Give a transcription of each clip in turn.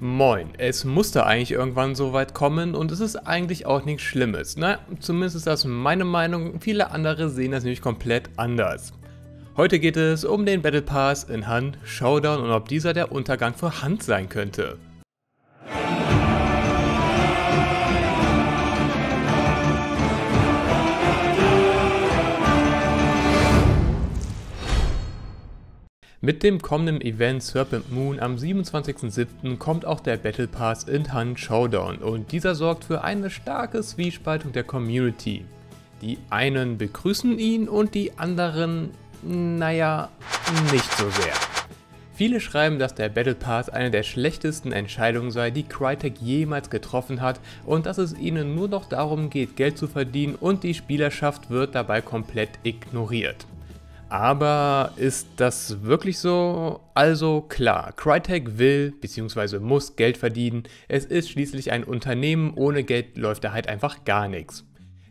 Moin, es musste eigentlich irgendwann so weit kommen und es ist eigentlich auch nichts Schlimmes. Na, zumindest ist das meine Meinung, viele andere sehen das nämlich komplett anders. Heute geht es um den Battle Pass in Hand Showdown und ob dieser der Untergang für Hand sein könnte. Mit dem kommenden Event Serpent Moon am 27.07. kommt auch der Battle Pass in Hand Showdown und dieser sorgt für eine starke Zwiespaltung der Community. Die einen begrüßen ihn und die anderen, naja, nicht so sehr. Viele schreiben, dass der Battle Pass eine der schlechtesten Entscheidungen sei, die Crytek jemals getroffen hat und dass es ihnen nur noch darum geht, Geld zu verdienen und die Spielerschaft wird dabei komplett ignoriert. Aber ist das wirklich so? Also klar, Crytek will bzw. muss Geld verdienen. Es ist schließlich ein Unternehmen, ohne Geld läuft da halt einfach gar nichts.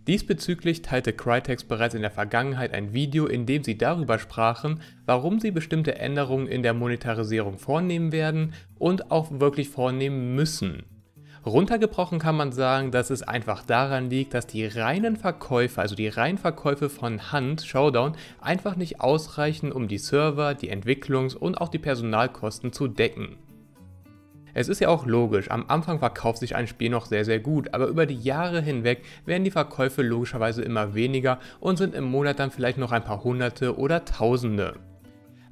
Diesbezüglich teilte Crytek bereits in der Vergangenheit ein Video, in dem sie darüber sprachen, warum sie bestimmte Änderungen in der Monetarisierung vornehmen werden und auch wirklich vornehmen müssen. Runtergebrochen kann man sagen, dass es einfach daran liegt, dass die reinen Verkäufe, also die reinen Verkäufe von Hand, Showdown, einfach nicht ausreichen, um die Server, die Entwicklungs- und auch die Personalkosten zu decken. Es ist ja auch logisch, am Anfang verkauft sich ein Spiel noch sehr sehr gut, aber über die Jahre hinweg werden die Verkäufe logischerweise immer weniger und sind im Monat dann vielleicht noch ein paar Hunderte oder Tausende.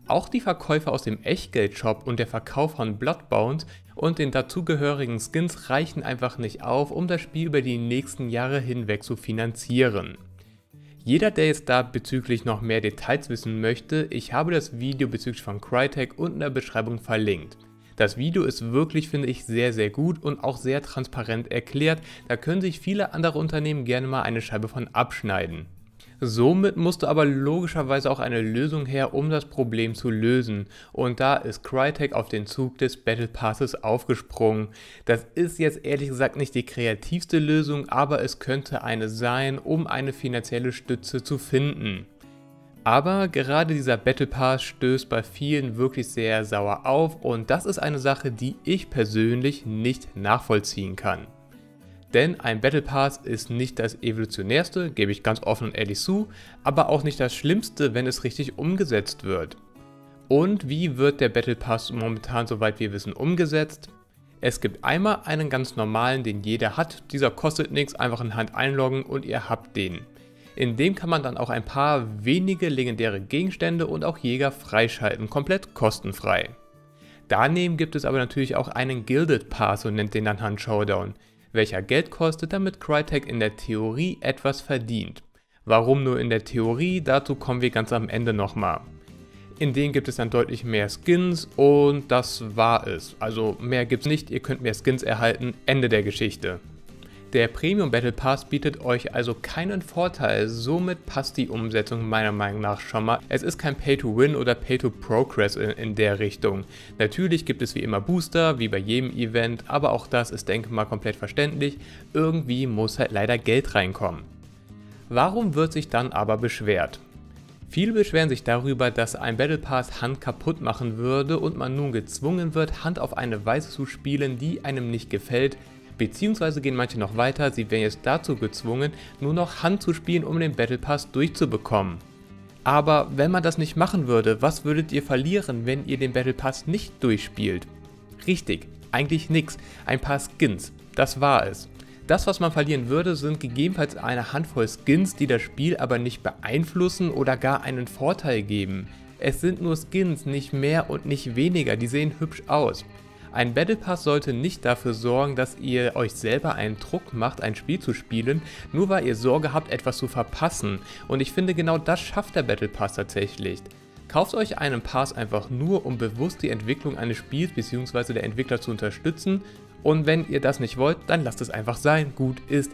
Auch die Verkäufe aus dem Echtgeld-Shop und der Verkauf von Bloodbound und den dazugehörigen Skins reichen einfach nicht auf, um das Spiel über die nächsten Jahre hinweg zu finanzieren. Jeder, der jetzt da bezüglich noch mehr Details wissen möchte, ich habe das Video bezüglich von Crytek unten in der Beschreibung verlinkt. Das Video ist wirklich, finde ich, sehr, sehr gut und auch sehr transparent erklärt. Da können sich viele andere Unternehmen gerne mal eine Scheibe von abschneiden. Somit musste aber logischerweise auch eine Lösung her, um das Problem zu lösen. Und da ist Crytek auf den Zug des Battle Passes aufgesprungen. Das ist jetzt ehrlich gesagt nicht die kreativste Lösung, aber es könnte eine sein, um eine finanzielle Stütze zu finden. Aber gerade dieser Battle Pass stößt bei vielen wirklich sehr sauer auf und das ist eine Sache, die ich persönlich nicht nachvollziehen kann. Denn ein Battle Pass ist nicht das evolutionärste, gebe ich ganz offen und ehrlich zu, aber auch nicht das schlimmste, wenn es richtig umgesetzt wird. Und wie wird der Battle Pass momentan, soweit wir wissen, umgesetzt? Es gibt einmal einen ganz normalen, den jeder hat. Dieser kostet nichts, einfach in Hand einloggen und ihr habt den. In dem kann man dann auch ein paar wenige legendäre Gegenstände und auch Jäger freischalten, komplett kostenfrei. Daneben gibt es aber natürlich auch einen Gilded Pass und nennt den dann Hand Showdown welcher Geld kostet, damit Crytek in der Theorie etwas verdient. Warum nur in der Theorie, dazu kommen wir ganz am Ende nochmal. In denen gibt es dann deutlich mehr Skins und das war es. Also mehr gibt es nicht, ihr könnt mehr Skins erhalten, Ende der Geschichte. Der Premium Battle Pass bietet euch also keinen Vorteil, somit passt die Umsetzung meiner Meinung nach schon mal. Es ist kein Pay-to-Win oder Pay-to-Progress in, in, der Richtung. Natürlich gibt es wie immer Booster, wie bei jedem Event, aber auch das ist denke mal komplett verständlich. Irgendwie muss halt leider Geld reinkommen. Warum wird sich dann aber beschwert? Viele beschweren sich darüber, dass ein Battle Pass Hand kaputt machen würde und man nun gezwungen wird, Hand auf eine Weise zu spielen, die einem nicht gefällt, Beziehungsweise gehen manche noch weiter, sie werden jetzt dazu gezwungen, nur noch Hand zu spielen, um den Battle Pass durchzubekommen. Aber wenn man das nicht machen würde, was würdet ihr verlieren, wenn ihr den Battle Pass nicht durchspielt? Richtig, eigentlich nichts. Ein paar Skins. Das war es. Das, was man verlieren würde, sind gegebenenfalls eine Handvoll Skins, die das Spiel aber nicht beeinflussen oder gar einen Vorteil geben. Es sind nur Skins, nicht mehr und nicht weniger, die sehen hübsch aus. Ein Battle Pass sollte nicht dafür sorgen, dass ihr euch selber einen Druck macht, ein Spiel zu spielen, nur weil ihr Sorge habt, etwas zu verpassen. Und ich finde genau das schafft der Battle Pass tatsächlich. Kauft euch einen Pass einfach nur, um bewusst die Entwicklung eines Spiels bzw. der Entwickler zu unterstützen. Und wenn ihr das nicht wollt, dann lasst es einfach sein. Gut ist.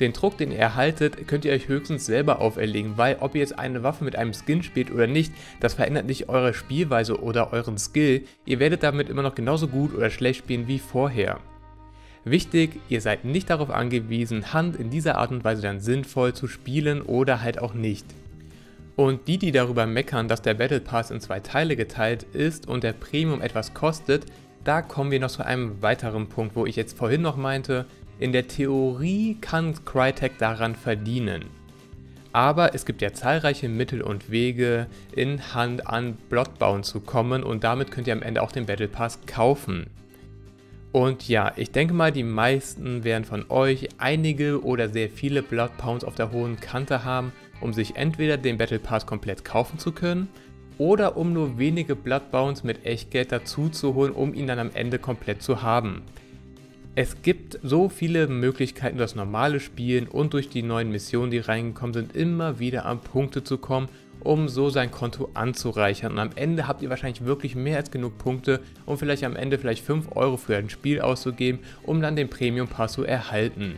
Den Druck, den ihr erhaltet, könnt ihr euch höchstens selber auferlegen, weil ob ihr jetzt eine Waffe mit einem Skin spielt oder nicht, das verändert nicht eure Spielweise oder euren Skill. Ihr werdet damit immer noch genauso gut oder schlecht spielen wie vorher. Wichtig, ihr seid nicht darauf angewiesen, Hand in dieser Art und Weise dann sinnvoll zu spielen oder halt auch nicht. Und die, die darüber meckern, dass der Battle Pass in zwei Teile geteilt ist und der Premium etwas kostet, da kommen wir noch zu einem weiteren Punkt, wo ich jetzt vorhin noch meinte, in der Theorie kann Crytek daran verdienen. Aber es gibt ja zahlreiche Mittel und Wege, in Hand an Bloodbound zu kommen und damit könnt ihr am Ende auch den Battle Pass kaufen. Und ja, ich denke mal, die meisten werden von euch einige oder sehr viele Blood Pounds auf der hohen Kante haben, um sich entweder den Battle Pass komplett kaufen zu können oder um nur wenige Bloodbounds mit Echtgeld dazu zu holen, um ihn dann am Ende komplett zu haben. Es gibt so viele Möglichkeiten, das normale Spielen und durch die neuen Missionen, die reingekommen sind, immer wieder an Punkte zu kommen, um so sein Konto anzureichern. Und am Ende habt ihr wahrscheinlich wirklich mehr als genug Punkte, um vielleicht am Ende vielleicht 5 Euro für ein Spiel auszugeben, um dann den Premium Pass zu erhalten.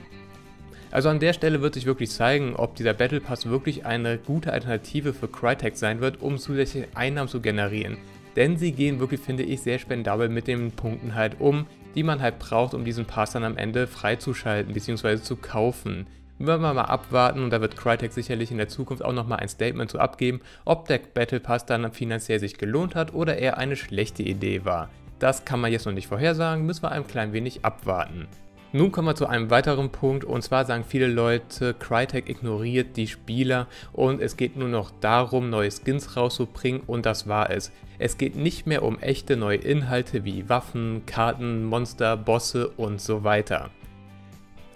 Also an der Stelle wird sich wirklich zeigen, ob dieser Battle Pass wirklich eine gute Alternative für Crytek sein wird, um zusätzliche Einnahmen zu generieren. Denn sie gehen wirklich, finde ich, sehr spendabel mit den Punkten halt um, die man halt braucht, um diesen Pass dann am Ende freizuschalten bzw. zu kaufen. Wenn wir mal abwarten und da wird Crytek sicherlich in der Zukunft auch nochmal ein Statement zu abgeben, ob der Battle Pass dann finanziell sich gelohnt hat oder eher eine schlechte Idee war. Das kann man jetzt noch nicht vorhersagen, müssen wir ein klein wenig abwarten. Nun kommen wir zu einem weiteren Punkt und zwar sagen viele Leute, Crytek ignoriert die Spieler und es geht nur noch darum, neue Skins rauszubringen und das war es. Es geht nicht mehr um echte neue Inhalte wie Waffen, Karten, Monster, Bosse und so weiter.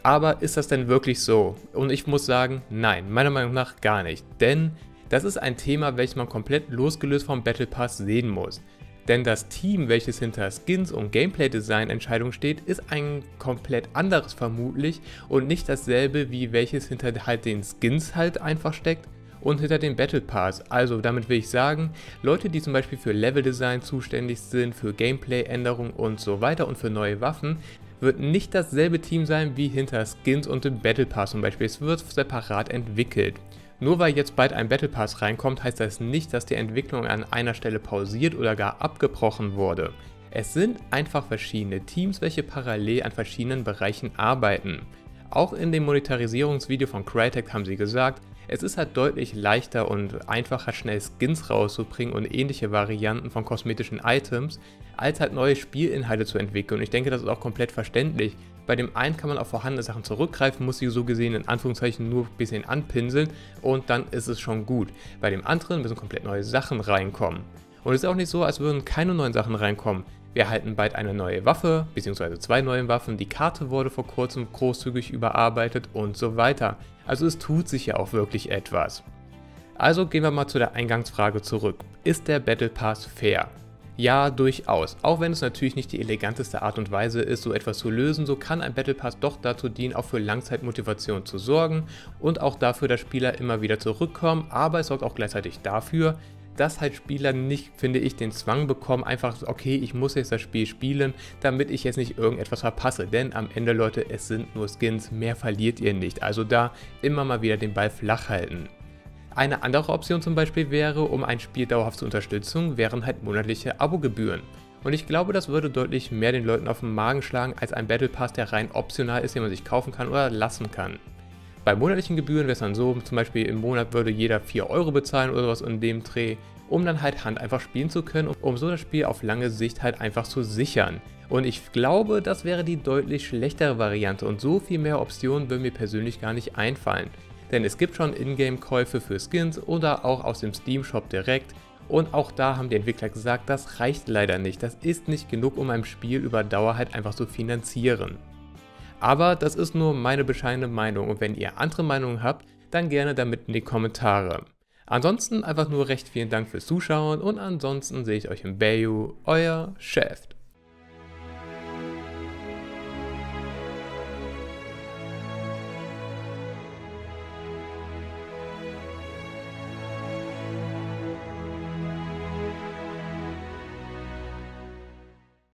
Aber ist das denn wirklich so? Und ich muss sagen, nein, meiner Meinung nach gar nicht. Denn das ist ein Thema, welches man komplett losgelöst vom Battle Pass sehen muss. Denn das Team, welches hinter Skins und Gameplay-Design Entscheidungen steht, ist ein komplett anderes vermutlich und nicht dasselbe wie welches hinter halt den Skins halt einfach steckt und hinter dem Battle Pass. Also damit will ich sagen, Leute, die zum Beispiel für Level-Design zuständig sind, für Gameplay-Änderungen und so weiter und für neue Waffen, wird nicht dasselbe Team sein wie hinter Skins und dem Battle Pass zum Beispiel. Es wird separat entwickelt. Nur weil jetzt bald ein Battle Pass reinkommt, heißt das nicht, dass die Entwicklung an einer Stelle pausiert oder gar abgebrochen wurde. Es sind einfach verschiedene Teams, welche parallel an verschiedenen Bereichen arbeiten. Auch in dem Monetarisierungsvideo von Crytek haben sie gesagt, es ist halt deutlich leichter und einfacher schnell Skins rauszubringen und ähnliche Varianten von kosmetischen Items, als halt neue Spielinhalte zu entwickeln. Und ich denke, das ist auch komplett verständlich, bei dem einen kann man auf vorhandene Sachen zurückgreifen, muss sie so gesehen in Anführungszeichen nur ein bisschen anpinseln und dann ist es schon gut. Bei dem anderen müssen komplett neue Sachen reinkommen. Und es ist auch nicht so, als würden keine neuen Sachen reinkommen. Wir erhalten bald eine neue Waffe, beziehungsweise zwei neue Waffen, die Karte wurde vor kurzem großzügig überarbeitet und so weiter. Also es tut sich ja auch wirklich etwas. Also gehen wir mal zu der Eingangsfrage zurück. Ist der Battle Pass fair? Ja, durchaus. Auch wenn es natürlich nicht die eleganteste Art und Weise ist, so etwas zu lösen, so kann ein Battle Pass doch dazu dienen, auch für Langzeitmotivation zu sorgen und auch dafür, dass Spieler immer wieder zurückkommen, aber es sorgt auch gleichzeitig dafür, dass halt Spieler nicht, finde ich, den Zwang bekommen, einfach, okay, ich muss jetzt das Spiel spielen, damit ich jetzt nicht irgendetwas verpasse. Denn am Ende, Leute, es sind nur Skins, mehr verliert ihr nicht. Also da immer mal wieder den Ball flach halten. Eine andere Option zum Beispiel wäre, um ein Spiel dauerhaft zu unterstützen, wären halt monatliche Abogebühren. Und ich glaube, das würde deutlich mehr den Leuten auf den Magen schlagen, als ein Battle Pass, der rein optional ist, den man sich kaufen kann oder lassen kann. Bei monatlichen Gebühren wäre es dann so, zum Beispiel im Monat würde jeder 4 Euro bezahlen oder was in dem Dreh, um dann halt Hand einfach spielen zu können, um so das Spiel auf lange Sicht halt einfach zu sichern. Und ich glaube, das wäre die deutlich schlechtere Variante und so viel mehr Optionen würden mir persönlich gar nicht einfallen denn es gibt schon Ingame-Käufe für Skins oder auch aus dem Steam-Shop direkt und auch da haben die Entwickler gesagt, das reicht leider nicht, das ist nicht genug, um ein Spiel über Dauer halt einfach zu finanzieren. Aber das ist nur meine bescheidene Meinung und wenn ihr andere Meinungen habt, dann gerne damit in die Kommentare. Ansonsten einfach nur recht vielen Dank fürs Zuschauen und ansonsten sehe ich euch im Bayou, euer Chef.